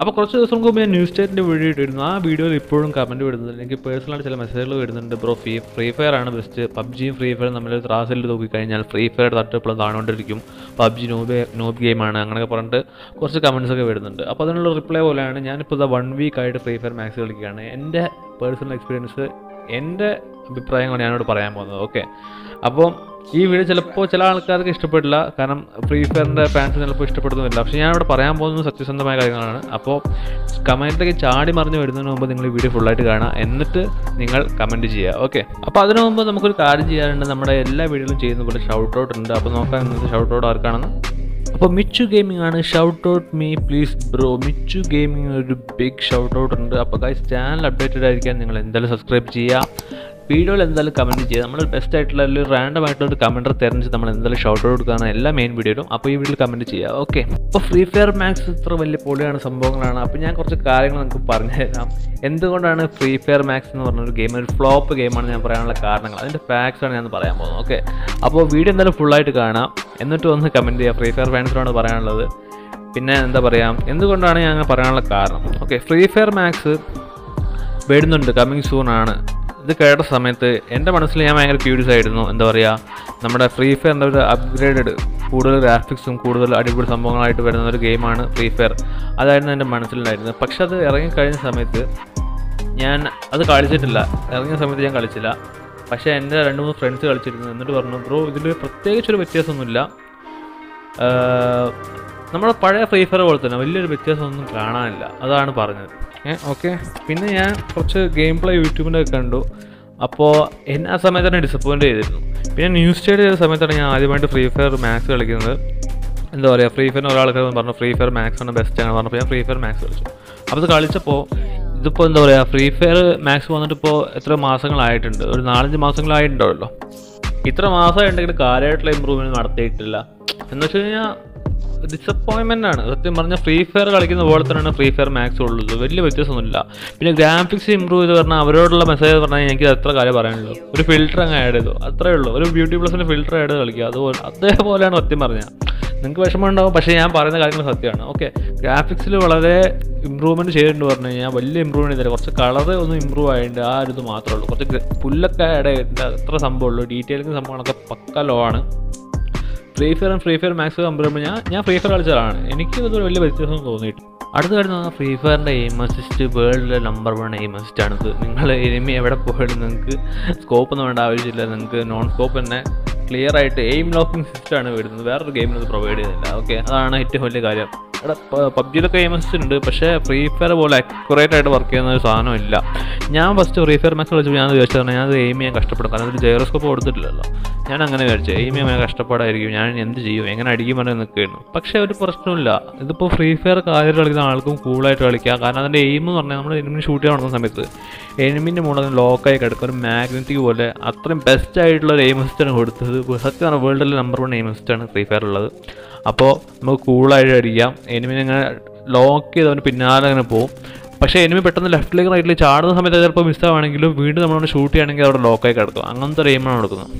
അപ്പോൾ കുറച്ച് ദിവസം മുമ്പ് ഞാൻ ന്യൂസ് സ്റ്റേറ്റിന്റെ വീഡിയോ ഇട്ടിരുന്നു. ആ വീഡിയോയിൽ ഇപ്പോഴും കമന്റ് വരുന്നുണ്ട് എനിക്ക് പേഴ്സണലായിട്ട് ചില മെസ്സേജുകൾ വരുന്നുണ്ട് ബ്രോ ഫ്രീ ഫ്രീ ഫയർ ആണ് ബെസ്റ്റ് പബ്ജിയും ഫ്രീ ഫയറും നമ്മൾ ത്രാസിൽ നോക്കിക്കഴിഞ്ഞാൽ ഫ്രീ ഫയർ തട്ട് എപ്പോഴും താണുകൊണ്ടിരിക്കും പബ്ജി നോബ് നോബ് ഗെയിമാണ് അങ്ങനെയൊക്കെ പറഞ്ഞിട്ട് കുറച്ച് കമൻസ് ഒക്കെ വരുന്നുണ്ട് അപ്പോൾ അതിനുള്ള റിപ്ലൈ പോലെയാണ്. ഞാനിപ്പോൾ വൺ വീക്കായിട്ട് ഫ്രീ ഫയർ മാക്സ് കളിക്കുകയാണ്. എന്റെ പേഴ്സണൽ എക്സ്പീരിയൻസ് എന്റെ അഭിപ്രായങ്ങളാണ് ഞാനോട് പറയാൻ പോകുന്നത്. ഓക്കെ അപ്പോൾ ഈ വീഡിയോ ചിലപ്പോൾ ചില ആൾക്കാർക്ക് ഇഷ്ടപ്പെടില്ല. കാരണം ഫ്രീ ഫയറിന്റെ ഫാൻസ് ചിലപ്പോൾ ഇഷ്ടപ്പെടുന്നില്ല പക്ഷേ ഞാൻ ഇവിടെ പറയാൻ പോകുന്നത് സത്യസന്ധമായ കാര്യങ്ങളാണ്. അപ്പോൾ കമന്റിലേക്ക് ചാടി മറിഞ്ഞ് വരുന്നതിന് മുമ്പ് നിങ്ങൾ ഈ വീഡിയോ ഫുള്ളായിട്ട് കാണുക. എന്നിട്ട് നിങ്ങൾ കമന്റ് ചെയ്യുക. ഓക്കെ അപ്പോൾ അതിനു മുമ്പ് നമുക്കൊരു കാര്യം ചെയ്യാറുണ്ട് നമ്മുടെ എല്ലാ വീഡിയോയിലും ചെയ്യുന്ന പോലെ ഷൗട്ട് ഔട്ട് ഉണ്ട്. അപ്പോൾ നോക്കാൻ ഇന്നത്തെ ഷൗട്ട് ഔട്ട് ആർക്കാണെന്ന്. അപ്പോൾ മിച്ചു ഗെയിമിംഗ് ആണ്. Shout out me please bro Michu gaming ഒരു ബിഗ് ഷൗട്ട് ഔട്ട് ഉണ്ട്. അപ്പോൾ ഗൈസ് ചാനൽ അപ്ഡേറ്റഡ് ആയിരിക്കാൻ നിങ്ങൾ എന്തായാലും സബ്സ്ക്രൈബ് ചെയ്യുക. വീഡിയോയിൽ എന്തായാലും കമന്റ് ചെയ്യുക. നമ്മൾ ബെസ്റ്റ് ആയിട്ടുള്ള ഒരു റാൻഡം ആയിട്ടുള്ള ഒരു കമന്റർ തിരഞ്ഞെടുത്ത് നമ്മൾ എന്തായാലും ഷൗട്ട് ഔട്ട് എല്ലാ മെയിൻ വീഡിയോയിലും അപ്പോൾ ഈ വീഡിയോയിൽ കമന്റ് ചെയ്യുക. ഓക്കെ അപ്പോൾ ഫ്രീ ഫയർ മാക്സ് ഇത്ര വലിയ പൊളിയാണ് സംഭവങ്ങളാണ്. അപ്പോൾ ഞാൻ കുറച്ച് കാര്യങ്ങൾ നമുക്ക് പറഞ്ഞു തരാം എന്തുകൊണ്ടാണ് ഫ്രീ ഫയർ മാക്സ് എന്ന് പറഞ്ഞൊരു ഗെയിം ഒരു ഫ്ലോപ്പ് ഗെയിമാണ് ഞാൻ പറയാനുള്ള കാരണങ്ങൾ. അതിന്റെ ഫാക്ട്സ് ആണ് ഞാൻ പറയാൻ പോകുന്നത്. ഓക്കെ അപ്പോൾ വീഡിയോ എന്തായാലും ഫുള്ളായിട്ട് കാണാം. എന്നിട്ട് ഒന്ന് കമന്റ് ചെയ്യുക. ഫ്രീ ഫയർ ഫാൻസിനോട് പറയാനുള്ളത്. പിന്നെ എന്താ പറയുക എന്തുകൊണ്ടാണ് ഞാൻ പറയാനുള്ള കാരണം? ഓക്കെ ഫ്രീ ഫയർ മാക്സ് വരുന്നുണ്ട്. കമ്മിങ് സൂൺ ആണ്. ഇത് കേട്ട സമയത്ത് എന്റെ മനസ്സിൽ ഞാൻ ഭയങ്കര ക്യൂരിയസ് ആയിരുന്നു. എന്താ പറയുക നമ്മുടെ ഫ്രീ ഫയറിന്റെ ഒരു അപ്ഗ്രേഡഡ് കൂടുതൽ ഗ്രാഫിക്സും കൂടുതൽ അടിപൊളി സംഭവങ്ങളായിട്ട് വരുന്ന ഒരു ഗെയിമാണ് ഫ്രീ ഫയർ അതായിരുന്നു എന്റെ മനസ്സിലുണ്ടായിരുന്നത്. പക്ഷെ അത് ഇറങ്ങിക്കഴിഞ്ഞ സമയത്ത് ഞാൻ അത് കളിച്ചിട്ടില്ല. ഇറങ്ങിയ സമയത്ത് ഞാൻ കളിച്ചില്ല. പക്ഷേ എന്റെ രണ്ട് മൂന്ന് ഫ്രണ്ട്സ് കളിച്ചിരുന്നു. എന്നിട്ട് പറഞ്ഞു ബ്രോ ഇതിൽ പ്രത്യേകിച്ചൊരു വ്യത്യാസമൊന്നുമില്ല. നമ്മുടെ പഴയ ഫ്രീ ഫയർ പോലെ തന്നെ വലിയൊരു വ്യത്യാസമൊന്നും കാണാനില്ല. അതാണ് പറഞ്ഞത്. ഏഹ് ഓക്കെ. പിന്നെ ഞാൻ കുറച്ച് ഗെയിം പ്ലേ യൂട്യൂബിന്റെ ഒക്കെ കണ്ടു. അപ്പോൾ എന്നെ ആ സമയത്ത് തന്നെ ചെയ്തിരുന്നു. പിന്നെ ന്യൂസ് സ്റ്റേഡ് ചെയ്ത സമയത്താണ് ഞാൻ ആദ്യമായിട്ട് ഫ്രീ ഫയർ മാക്സ് കളിക്കുന്നത്. എന്താ പറയുക ഫ്രീ ഫയറിന് ഒരാൾക്ക് പറഞ്ഞു ഫ്രീ ഫയർ മാക്സ് ആണ് ബെസ്റ്റ് ആണ് പറഞ്ഞപ്പോൾ ഞാൻ ഫ്രീ ഫയർ മാക്സ് കളിച്ചു. അപ്പോൾ അത് കളിച്ചപ്പോൾ ഇതിപ്പോൾ എന്താ പറയുക ഫ്രീ ഫയർ മാക്സ് വന്നിട്ട് ഇപ്പോൾ എത്ര മാസങ്ങളായിട്ടുണ്ട്? ഒരു നാലഞ്ച് മാസങ്ങളായിട്ടുണ്ടാവുമല്ലോ. ഇത്ര മാസമായിട്ടുണ്ടെങ്കിൽ കാര്യമായിട്ടുള്ള ഇമ്പ്രൂവ്മെന്റ് നടത്തിയിട്ടില്ല. എന്ന് വെച്ച് കഴിഞ്ഞാൽ ഡിസപ്പോയിൻമെന്റ് ആണ്. സത്യം പറഞ്ഞാൽ ഫ്രീ ഫയർ കളിക്കുന്ന പോലെ തന്നെയാണ് ഫ്രീ ഫയർ മാക്സ് ഉള്ളത്. വലിയ വ്യത്യാസമൊന്നുമില്ല. പിന്നെ ഗ്രാഫിക്സ് ഇമ്പ്രൂവ് ചെയ്ത് പറഞ്ഞാൽ അവരോടുള്ള മെസ്സേജ് പറഞ്ഞാൽ എനിക്ക് അത്ര കാര്യം പറയാനുള്ളൂ. ഒരു ഫിൽറ്റർ അങ്ങ് ആഡ് ചെയ്തു. അത്രേ ഉള്ളൂ. ഒരു ബ്യൂട്ടി പ്ലസിന്റെ ഫിൽറ്റർ ആഡ് കളിക്കുക. അതുപോലെ അതേപോലെയാണ് സത്യം പറഞ്ഞാൽ നിങ്ങൾക്ക് വിഷമം ഉണ്ടാവും പക്ഷേ ഞാൻ പറയുന്ന കാര്യങ്ങൾ സത്യമാണ്. ഓക്കെ ഗ്രാഫിക്സിൽ വളരെ ഇമ്പ്രൂവ്മെന്റ് ചെയ്തിട്ടുണ്ട് പറഞ്ഞു കഴിഞ്ഞാൽ വലിയ ഇമ്പ്രൂവ്മെന്റ് ചെയ്തില്ല. കുറച്ച് കളർ ഒന്ന് ഇമ്പ്രൂവ് ആയിട്ടുണ്ട്. ആ ഒരു ഇത് മാത്രമേ ഉള്ളൂ. കുറച്ച് പുല്ലൊക്കെ ആഡ് ചെയ്തിട്ടുണ്ട്. അത്ര സംഭവമുള്ളൂ ഡീറ്റെയിലിംഗ് സംഭവങ്ങളൊക്കെ പക്ക ലോ ആണ്. ഫ്രീ ഫയറും ഫ്രീ ഫയർ മാക്സ് കമ്പയർ ചെയ്യുമ്പോൾ ഞാൻ ഞാൻ ഫ്രീ ഫയർ കളിച്ചതാണ് എനിക്ക് ഇതൊരു വലിയ വ്യത്യാസം തോന്നിയിട്ട് അടുത്ത കാര്യം ഫ്രീ ഫയറിന്റെ എയിം അസിസ്റ്റ് വേൾഡിലെ നമ്പർ വൺ എയിം അസിസ്റ്റ് ആണിത് നിങ്ങൾ എനിമി എവിടെ പോയാലും നിങ്ങൾക്ക് സ്കോപ്പ് ഒന്നും വേണ്ട ആവശ്യമില്ല. നിങ്ങൾക്ക് നോൺ സ്കോപ്പ് തന്നെ ക്ലിയർ ആയിട്ട് എയിം ലോക്കിംഗ് സിസ്റ്റമാണ് വരുന്നത്. വേറൊരു ഗെയിമിന് അത് പ്രൊവൈഡ് ചെയ്യുന്നില്ല. ഓക്കെ അതാണ് ഏറ്റവും വലിയ കാര്യം. പബ്ജിയിലൊക്കെ അസിസ്റ്റ് ഉണ്ട് പക്ഷേ ഫ്രീ ഫയർ പോലെ അക്യുറേറ്റ് ആയിട്ട് വർക്ക് ചെയ്യുന്ന ഒരു സാധനം ഇല്ല. ഞാൻ ഫസ്റ്റ് ഫ്രീ ഫയർ മാക്സ് കളിച്ചപ്പോൾ ഞാൻ വിചാരിച്ചത് ഞാൻ അത് എയിം ചെയ്യാൻ കഷ്ടപ്പെടും. കാരണം ഒരു ജൈറോസ്കോപ്പ് കൊടുത്തിട്ടില്ലല്ലോ. ഞാൻ അങ്ങനെ വിചാരിച്ചു എയിം ചെയ്യാൻ കഷ്ടപ്പാടായിരിക്കും. ഞാൻ എന്ത് ചെയ്യും? എങ്ങനെ അടിക്കും പറഞ്ഞ് നിൽക്കുകയായിരുന്നു. പക്ഷേ ഒരു പ്രശ്നമില്ല ഇതിപ്പോൾ ഫ്രീ ഫയർ കാര്യം കളിക്കുന്ന ആൾക്കും കൂളായിട്ട് കളിക്കാം. കാരണം അതിന്റെ എയിം എന്ന് പറഞ്ഞാൽ നമ്മൾ എനിമിനെ ഷൂട്ട് ചെയ്യാൻ നടക്കുന്ന സമയത്ത് എനിമിന്റെ മുകളിൽ ലോക്കായി കിടക്കുന്ന ഒരു മാഗ്നറ്റിക് പോലെ അത്രയും ബെസ്റ്റ് ആയിട്ടുള്ള ഒരു എയിം സിസ്റ്റാണ് കൊടുത്തത്. സത്യമാണ് വേൾഡിലെ നമ്പർ വൺ എയിം ആണ് ഫ്രീ ഫയർ ഉള്ളത്. അപ്പോൾ നമുക്ക് കൂളായിട്ട് അടിക്കാം. എനിമിനെ ഇങ്ങനെ ലോക്ക് ചെയ്ത് അവന് പിന്നാലെ അങ്ങനെ പോകും പക്ഷേ എനിമി പെട്ടെന്ന് ലെഫ്റ്റിലേക്ക് റൈറ്റിൽ ചാടുന്ന സമയത്ത് ചിലപ്പോൾ മിസ്സാവാണെങ്കിലും വീണ്ടും നമ്മളോട് ഷൂട്ട് ചെയ്യുകയാണെങ്കിൽ അവിടെ ലോക്കായി കിടക്കും. അങ്ങനത്തെ ഒരു എയിമാണ് കൊടുക്കുന്നത്.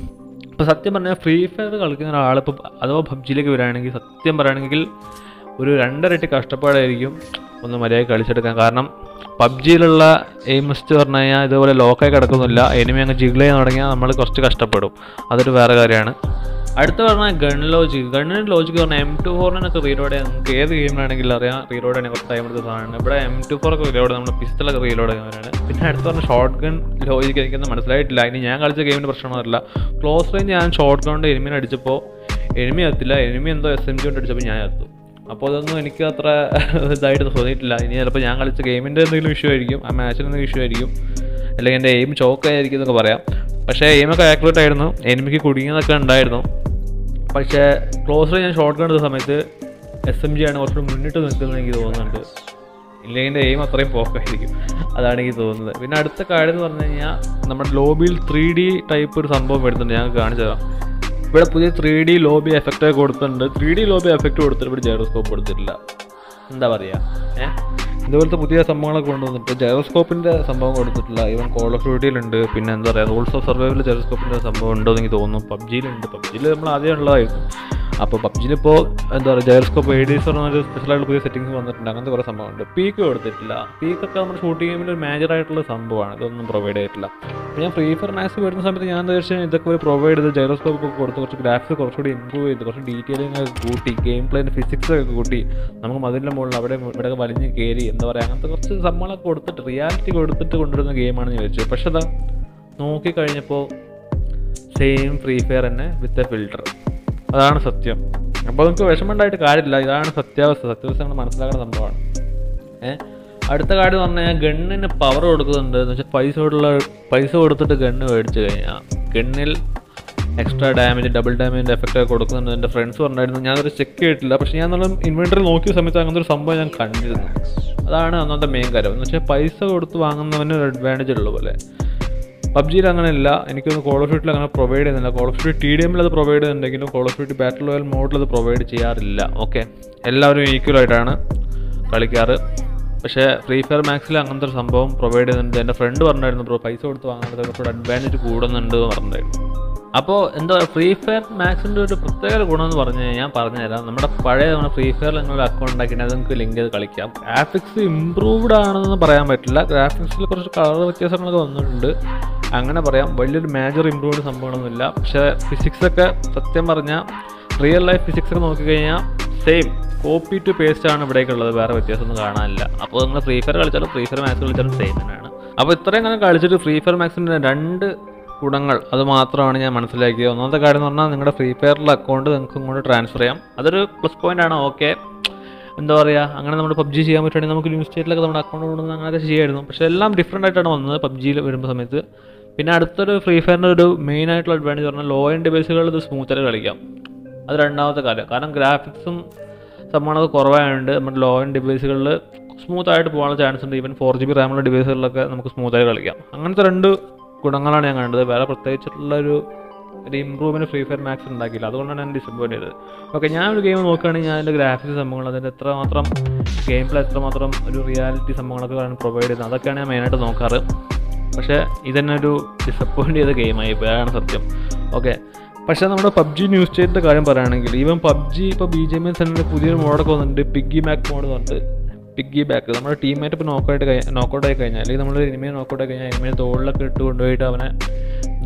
അപ്പോൾ സത്യം പറഞ്ഞാൽ ഫ്രീ ഫയർ കളിക്കുന്ന ഒരാളിപ്പോൾ അഥവാ പബ്ജിയിലേക്ക് വരികയാണെങ്കിൽ സത്യം പറയുകയാണെങ്കിൽ ഒരു രണ്ടരട്ടി കഷ്ടപ്പാടായിരിക്കും ഒന്ന് മര്യാദ കളിച്ചെടുക്കാൻ. കാരണം പബ്ജിയിലുള്ള എയിംസ്റ്റ് പറഞ്ഞു കഴിഞ്ഞാൽ ഇതുപോലെ ലോക്കായി കിടക്കുന്നില്ല. എനിമി അങ്ങ് ജിഗ്ലേ തുടങ്ങിയാൽ നമ്മൾ കുറച്ച് കഷ്ടപ്പെടും. അതൊരു വേറെ കാര്യമാണ്. അടുത്ത പറഞ്ഞാൽ ഗൺ ലോജിക്. ഗണ്ണിന്റെ ലോജിക് പറഞ്ഞാൽ എം ടു ഫോറിനൊക്കെ റീലോഡ് ചെയ്യാൻ നമുക്ക് ഏത് ഗെയിമിലാണെങ്കിലും അറിയാം. റീലോഡ് ചെയ്യാൻ കുറച്ച് ടൈം എടുത്ത സാധനമാണ്. ഇവിടെ എം ടു ഫോർ ഒക്കെ റീലോഡ് നമ്മൾ പിസ്റ്റലൊക്കെ റീലോഡ് ചെയ്യുന്നവരാണ് പിന്നെ അടുത്ത പറഞ്ഞ ഷോർട്ട് ഗൺ ലോജിക് എനിക്കൊന്നും മനസ്സിലായിട്ടില്ല. ഇനി ഞാൻ കളിച്ച ഗെയിമിന്റെ പ്രശ്നമൊന്നുമില്ല. ക്ലോസ് റേഞ്ച് ഞാൻ ഷോർട്ട് ഗൺ കൊണ്ട് എനിമിനെ അടിച്ചപ്പോൾ എനിമി എത്തില്ല. എനിമി എന്തോ എസ് എം ജി കൊണ്ട് അടിച്ചപ്പോൾ ഞാൻ എത്തും. അപ്പോൾ അതൊന്നും എനിക്ക് അത്ര ഇതായിട്ട് തോന്നിയിട്ടില്ല. ഇനി ചിലപ്പോൾ ഞാൻ കളിച്ച ഗെയിമിന്റെ എന്തെങ്കിലും ഇഷ്യൂ ആയിരിക്കും. ആ മാച്ചിന് എന്തെങ്കിലും ഇഷ്യൂ ആയിരിക്കും. അല്ലെങ്കിൽ എന്റെ എയിം ചോക്കായിരിക്കും എന്നൊക്കെ പറയാം. പക്ഷേ എയിമൊക്കെ ആക്യുറേറ്റ് ആയിരുന്നു. എനിമിക്ക് കുടുങ്ങിയതൊക്കെ ഉണ്ടായിരുന്നു. പക്ഷേ ക്ലോസ് ഞാൻ ഷോർട്ട് ഗൺ സമയത്ത് എസ് എം ജി ആണ് കുറച്ചുകൂടി മുന്നിട്ട് നിൽക്കുന്നത് എനിക്ക് തോന്നുന്നുണ്ട്. ഇല്ലെങ്കിൽ എയിം അത്രയും പോക്കായിരിക്കും. അതാണ് എനിക്ക് തോന്നുന്നത്. പിന്നെ അടുത്ത കാര്യം എന്ന് പറഞ്ഞു കഴിഞ്ഞാൽ നമ്മുടെ ലോബിയിൽ ത്രീ ഡി ടൈപ്പ് ഒരു സംഭവം വരുന്നുണ്ട്. ഞങ്ങൾക്ക് കാണിച്ചു തരാം. ഇവിടെ പുതിയ ത്രീ ഡി ലോബി എഫക്റ്റ് കൊടുത്തിട്ടുണ്ട്. ത്രീ ഡി ലോബി എഫക്റ്റ് കൊടുത്തിട്ട് ഇവിടെ ജൈറോസ്കോപ്പ് കൊടുത്തിട്ടില്ല. എന്താ പറയുക ഇതുപോലത്തെ പുതിയ സംഭവങ്ങളൊക്കെ കൊണ്ടുവന്നു. ഇപ്പോൾ ജൈറോസ്കോപ്പിന്റെ സംഭവം കൊടുത്തിട്ടില്ല ഈവൻ കോൾ ഓഫ് ഡ്യൂട്ടിയിലുണ്ട് പിന്നെ എന്താ പറയുക റൂൾസ് ഓഫ് സർവൈവൽ ജൈറോസ്കോപ്പിന്റെ സംഭവം ഉണ്ടോ എന്ന് എനിക്ക് തോന്നുന്നു പബ്ജിയിലുണ്ട് പബ്ജിയിൽ നമ്മൾ ആദ്യം ഉള്ളതായിരുന്നു. അപ്പോൾ പബ്ജിയിലിപ്പോൾ എന്താ പറയുക ജയർസ്കോപ്പ് എ ഡി എസ് പറഞ്ഞൊരു സ്പെഷ്യലായിട്ട് പുതിയ സെറ്റിംഗ്സ് വന്നിട്ടുണ്ട്. അങ്ങനത്തെ കുറേ സംഭവമുണ്ട് പീക്ക് കൊടുത്തിട്ടില്ല. പീക്കൊക്കെ നമ്മുടെ ഷൂട്ടിംഗ് ഗെയിമിൽ ഒരു മേജറായിട്ടുള്ള സംഭവമാണ്. ഇതൊന്നും പ്രൊവൈഡ് ചെയ്തിട്ടില്ല. അപ്പോൾ ഞാൻ ഫ്രീ ഫയർ മാക്സ് വരുന്ന സമയത്ത് ഞാൻ വെച്ചാൽ ഇതൊക്കെ ഒരു പ്രൊവൈഡ് ചെയ്ത് ജൈറോസ്കോപ്പ് ഒക്കെ കൊടുത്ത് കുറച്ച് ഗ്രാഫിക്സ് കുറച്ചുകൂടി ഇമ്പ്രൂവ് ചെയ്ത് കുറച്ച് ഡീറ്റെയിലിംഗ് ഒക്കെ കൂട്ടി ഗെയിം പ്ലേന്റെ ഫിസിക്സ് ഒക്കെ കൂട്ടി നമുക്ക് മതിലിന്റെ മുകളിൽ അവിടെ ഇവിടെ വലിഞ്ഞ് കയറി എന്താ പറയുക അങ്ങനത്തെ കുറച്ച് സംഭവങ്ങളൊക്കെ കൊടുത്തിട്ട് റിയാലിറ്റി കൊടുത്തിട്ട് കൊണ്ടുവരുന്ന ഗെയിമാണെന്ന് ചോദിച്ചു പക്ഷേ അതാ നോക്കിക്കഴിഞ്ഞപ്പോൾ സെയിം ഫ്രീ ഫയർ തന്നെ വിത്ത് എ ഫിൽട്ടർ അതാണ് സത്യം. അപ്പോൾ നമുക്ക് വിഷമമുണ്ടായിട്ട് കാര്യമില്ല. ഇതാണ് സത്യാവസ്ഥ. സത്യാവസ്ഥ നമ്മൾ മനസ്സിലാക്കുന്ന സംഭവമാണ്. ഏ? അടുത്ത കാര്യം എന്ന് പറഞ്ഞാൽ ഗണ്ണിന് പവർ കൊടുക്കുന്നുണ്ട് എന്ന് വെച്ചാൽ പൈസ കൊടുള്ള പൈസ കൊടുത്തിട്ട് ഗണ്ണ് മേടിച്ചു കഴിഞ്ഞാൽ ഗണ്ണിൽ എക്സ്ട്രാ ഡാമേജ് ഡബിൾ ഡാമേജിന്റെ എഫക്റ്റ് കൊടുക്കുന്നുണ്ട്. എന്റെ ഫ്രണ്ട്സ് പറഞ്ഞായിരുന്നു. ഞാനൊരു ചെക്ക് ചെയ്തിട്ടില്ല. പക്ഷേ ഞാൻ നല്ല ഇൻവെന്ററി നോക്കിയ സമയത്ത് അങ്ങനത്തെ ഒരു സംഭവം ഞാൻ കണ്ടിരുന്നു. അതാണ് അന്നത്തെ മെയിൻ കാര്യം. എന്ന് വെച്ചാൽ പൈസ കൊടുത്ത് വാങ്ങുന്നവന് ഒരു അഡ്വാന്റേജ് ഉള്ള പോലെ. പബ്ജിയിൽ അങ്ങനെയല്ല. എനിക്കൊന്ന് കോൾ ഓഫ് ഡ്യൂട്ടിൽ അങ്ങനെ പ്രൊവൈഡ് ചെയ്യുന്നില്ല. Call of duty T D എമ്മിൽ അത് പ്രൊവൈഡ് ചെയ്യുന്നുണ്ടെങ്കിലും call of duty battle royale മോഡിൽ അത് പ്രൊവൈഡ് ചെയ്യാറില്ല. ഓക്കെ എല്ലാവരും ഈക്വൽ ആയിട്ടാണ് കളിക്കാറ്. പക്ഷേ ഫ്രീ ഫയർ മാക്സിൽ അങ്ങനത്തെ ഒരു സംഭവം പ്രൊവൈഡ് ചെയ്യുന്നുണ്ട് എന്റെ ഫ്രണ്ട് പറഞ്ഞായിരുന്നു ബ്രോ പൈസ കൊടുത്ത് വാങ്ങുന്നത് കുറച്ചുകൂടെ അഡ്വാന്റേജ് കൂടുന്നുണ്ട് എന്ന് പറഞ്ഞിട്ടുണ്ടായിരുന്നു. അപ്പോൾ എന്താ ഫ്രീ ഫയർ മാക്സിന്റെ ഒരു പ്രത്യേക ഗുണം എന്ന് പറഞ്ഞു കഴിഞ്ഞാൽ പറഞ്ഞുതരാം. നമ്മുടെ പഴയ നമ്മുടെ ഫ്രീ ഫയർ നിങ്ങളൊരു അക്കൗണ്ട് ഉണ്ടാക്കിയിട്ട് നിങ്ങൾക്ക് ലിങ്ക് ചെയ്ത് കളിക്കാം. ഗ്രാഫിക്സ് ഇമ്പ്രൂവ്ഡ് ആണെന്ന് പറയാൻ പറ്റില്ല. ഗ്രാഫിക്സിൽ കുറച്ച് കളർ വ്യത്യാസങ്ങളൊക്കെ വന്നിട്ടുണ്ട്. അങ്ങനെ പറയാം. വലിയൊരു മേജർ ഇമ്പ്രൂവ്ഡ് സംഭവമൊന്നുമില്ല പക്ഷേ ഫിസിക്സൊക്കെ സത്യം പറഞ്ഞാൽ റിയൽ ലൈഫ് ഫിസിക്സ് ഒക്കെ നോക്കിക്കഴിഞ്ഞാൽ സെയിം കോപ്പി ടു പേസ്റ്റ് ആണ് ഇവിടേക്കുള്ളത് വേറെ വ്യത്യാസമൊന്നും കാണാനില്ല. അപ്പോൾ നിങ്ങൾ ഫ്രീ ഫയർ കളിച്ചാലും ഫ്രീ ഫയർ മാക്സ് കളിച്ചാലും സെയിം തന്നെയാണ്. അപ്പോൾ ഇത്രയും കാലം കളിച്ചിട്ട് ഫ്രീ ഫയർ മാക്സിന്റെ രണ്ട് ഗുണങ്ങൾ അത് മാത്രമാണ് ഞാൻ മനസ്സിലാക്കിയത്. ഒന്നാമത്തെ കാര്യം എന്ന് പറഞ്ഞാൽ നിങ്ങളുടെ ഫ്രീ ഫയറിലെ അക്കൗണ്ട് നിങ്ങൾക്ക് ഇങ്ങോട്ട് ട്രാൻസ്ഫർ ചെയ്യാം. അതൊരു പ്ലസ് പോയിന്റ് ആണ്. ഓക്കെ എന്താ പറയുക അങ്ങനെ നമ്മൾ പബ്ജി ചെയ്യാൻ പറ്റുകയാണെങ്കിൽ നമുക്ക് ന്യൂസ് സ്റ്റേറ്റിലൊക്കെ നമ്മുടെ അക്കൗണ്ട് കൊണ്ടുവന്ന് അങ്ങനെയൊക്കെ ചെയ്യായിരുന്നു പക്ഷേ എല്ലാം ഡിഫറെന്റ് ആയിട്ടാണ് വന്നത് പബ്ജിയിൽ വരുമ്പോൾ സമയത്ത്. പിന്നെ അടുത്തൊരു ഫ്രീ ഫയറിന്റെ ഒരു മെയിൻ ആയിട്ടുള്ള അഡ്വാന്റേജ് പറഞ്ഞാൽ ലോ എൻഡ് ഡിവൈസുകളിൽ ഇത് സ്മൂത്തായിട്ട് കളിക്കാം. അത് രണ്ടാമത്തെ കാര്യം. കാരണം ഗ്രാഫിക്സും സംഭവങ്ങളൊക്കെ കുറവായതുകൊണ്ട് നമ്മുടെ ലോ ആൻഡ് ഡിവൈസുകളിൽ സ്മൂത്തായിട്ട് പോകാനുള്ള ചാൻസ് ഉണ്ട്. ഈവൻ ഫോർ ജി ബി റാമുള്ള ഡിവൈസുകളിലൊക്കെ നമുക്ക് സ്മൂത്തായി കളിക്കാം. അങ്ങനത്തെ രണ്ട് ഗുണങ്ങളാണ് ഞാൻ കണ്ടത്. വേറെ പ്രത്യേകിച്ചിട്ടുള്ള ഒരു ഒരു ഇമ്പ്രൂവ്മെന്റ് ഫ്രീ ഫയർ മാക്സ് ഉണ്ടാക്കിയില്ല. അതുകൊണ്ടാണ് ഞാൻ ഡിസപ്പോയിന്റ് ചെയ്തത്. ഓക്കെ ഞാൻ ഒരു ഗെയിം നോക്കുകയാണെങ്കിൽ ഞാൻ അതിന്റെ ഗ്രാഫിക്സ് സംഭവങ്ങൾ അതിന്റെ എത്രമാത്രം ഗെയിം പ്ലേ എത്രമാത്രം ഒരു റിയാലിറ്റി സംഭവങ്ങളൊക്കെ പ്രൊവൈഡ് ചെയ്യുന്നത് അതൊക്കെയാണ് ഞാൻ മെയിനായിട്ട് നോക്കാറ്. പക്ഷേ ഇതന്നെ ഒരു ഡിസപ്പോയിന്റ് ചെയ്ത ഗെയിമായി പോയാണ് സത്യം. ഓക്കെ പക്ഷേ നമ്മുടെ പബ്ജി ന്യൂസ് സ്റ്റേറ്റിന്റെ കാര്യം പറയുകയാണെങ്കിൽ ഈവൻ പബ്ജി ഇപ്പോൾ ബി ജെ എം തന്നെ പുതിയൊരു മോഡൊക്കെ വന്നിട്ടുണ്ട് പിഗ്ഗി ബാക്ക് മോഡ് വന്നിട്ട് പിഗ്ഗി ബാക്ക് നമ്മുടെ ടീമേറ്റ് ഇപ്പോൾ നോക്കൗട്ട് കഴിഞ്ഞാൽ ആയി കഴിഞ്ഞാൽ അല്ലെങ്കിൽ നമ്മൾ എനിമിയെ നോക്കൗട്ട് ആയി കഴിഞ്ഞാൽ എനിമിയെ തോളിലൊക്കെ ഇട്ട് കൊണ്ടുപോയിട്ട് അവനെ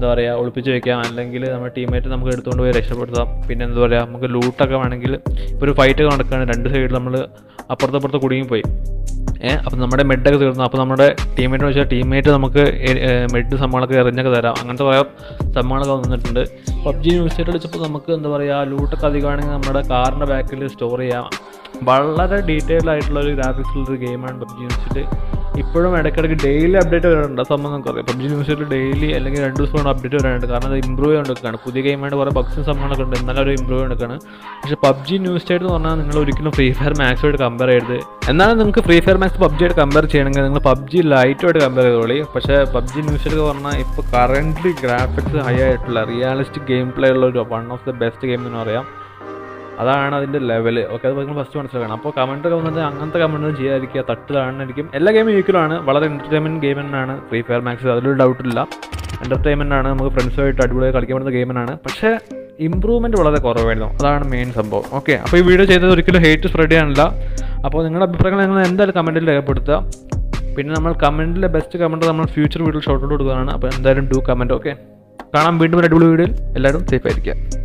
എന്താ പറയുക ഒളിപ്പിച്ച് വെക്കാം. അല്ലെങ്കിൽ നമ്മുടെ ടീമേറ്റ് നമുക്ക് എടുത്തുകൊണ്ട് പോയി രക്ഷപ്പെടുത്താം. പിന്നെ എന്താ പറയുക നമുക്ക് ലൂട്ടൊക്കെ വേണമെങ്കിൽ ഇപ്പോൾ ഒരു ഫൈറ്റ് നടക്കുകയാണ് രണ്ട് സൈഡിൽ നമ്മൾ അപ്പുറത്തപ്പുറത്ത് കുടുങ്ങി പോയി. ഏഹ് അപ്പം നമ്മുടെ മെഡൊക്കെ തീർന്നു. അപ്പോൾ നമ്മുടെ ടീമേറ്റ് വെച്ചാൽ ടീമേറ്റ് നമുക്ക് മെഡ് സംഭവങ്ങളൊക്കെ എറിഞ്ഞൊക്കെ തരാം. അങ്ങനത്തെ കുറേ സംഭവങ്ങളൊക്കെ വന്നിട്ടുണ്ട്. പബ്ജി ന്യൂസ് സൈറ്റ് അടിച്ചപ്പോൾ നമുക്ക് എന്താ പറയുക ലൂട്ടൊക്കെ അധികമാണെങ്കിൽ നമ്മുടെ കാറിന്റെ ബാക്കിൽ സ്റ്റോർ ചെയ്യാം. വളരെ ഡീറ്റെയിൽഡ് ആയിട്ടുള്ള ഒരു ഗ്രാഫിക്സ് ഉള്ളൊരു ഗെയിമാണ് പബ്ജി ന്യൂസിൽ ഇപ്പോഴും ഇടയ്ക്കിടയ്ക്ക് ഡെയിലി അപ്ഡേറ്റ് സംബന്ധം സംഭവം നമുക്ക് അറിയാം. പബ്ജി ന്യൂസിൽ ഡെയിലി അല്ലെങ്കിൽ രണ്ട് ദിവസം കൊണ്ട് അപ്ഡേറ്റ് വരാനുണ്ട് കാരണം അത് ഇമ്പ്രൂവ് ചെയ്തുകൊണ്ടിരിക്കുകയാണ്. പുതിയ ഗെയിമായിട്ട് കുറേ ബഗ്സും സംഭവങ്ങളൊക്കെ ഉണ്ട്. എന്നാലും ഒരു ഇമ്പ്രൂവ് ചെയ്തുകൊണ്ടിരിക്കുകയാണ്. പക്ഷേ പബ്ജി ന്യൂസ് ആയിട്ട് എന്ന് പറഞ്ഞാൽ നിങ്ങൾ ഒരിക്കലും ഫ്രീ ഫയർ മാക്സുമായിട്ട് കമ്പയർ ചെയ്യരുത്. എന്നാലും നിങ്ങൾക്ക് ഫ്രീ ഫയർ മാക്സ് പബ്ജി ആയിട്ട് കമ്പയർ ചെയ്യണമെങ്കിൽ നിങ്ങൾ പബ്ജി ലൈറ്റുമായിട്ട് കമ്പയർ ചെയ്തോളി. പക്ഷേ പബ്ജി ന്യൂസിലൊക്കെ പറഞ്ഞാൽ ഇപ്പോൾ കറന്റ് ഗ്രാഫിക്സ് ഹൈ ആയിട്ടുള്ള റിയാലിസ്റ്റിക് ഗെയിം പ്ലേ ഉള്ള ഒരു one of the best game എന്ന് പറയാം. അതാണ് അതിന്റെ ലെവൽ ഓക്കെ അത് നിങ്ങൾ ഫസ്റ്റ് മനസ്സിലാക്കണം. അപ്പോൾ കമന്റൊക്കെ വന്നിട്ട് അങ്ങനത്തെ കമന്റ് ചെയ്യാതിരിക്കുക. തട്ട് താഴാനായിരിക്കും എല്ലാ ഗെയിമും ഈക്വലാണ് വളരെ എന്റർടൈൻമെന്റ് ഗെയിം തന്നെയാണ്. ഫ്രീ ഫയർ മാക്സ് അതിലൊരു ഡൗട്ടില്ല എന്റർടൈൻമെന്റ് ആണ്. നമുക്ക് ഫ്രണ്ട്സുമായിട്ട് അടിപൊളിയായി കളിക്കാൻ പറ്റുന്ന ഗെയിം തന്നെയാണ്. പക്ഷേ ഇമ്പ്രൂവ്മെന്റ് വളരെ കുറവായിരുന്നു. അതാണ് മെയിൻ സംഭവം. ഓക്കെ അപ്പോൾ ഈ വീഡിയോ ചെയ്തത് ഒരിക്കലും ഹേറ്റ് സ്പ്രെഡ് ചെയ്യാനില്ല. അപ്പോൾ നിങ്ങളുടെ അഭിപ്രായങ്ങൾ നിങ്ങൾ എന്തായാലും കമന്റിൽ രേഖപ്പെടുത്തുക. പിന്നെ നമ്മൾ കമന്റിലെ ബെസ്റ്റ് കമന്റ് നമ്മൾ ഫ്യൂച്ചർ വീഡിയോ ഷോർട്ട് കൊടുക്കുന്നതാണ്. അപ്പോൾ എന്തായാലും ഡു കമന്റ് ഓക്കെ കാണാം. വീണ്ടും ഒരു അടിപൊളി വീഡിയോയിൽ എല്ലാവരും സേഫ് ആയിരിക്കുക.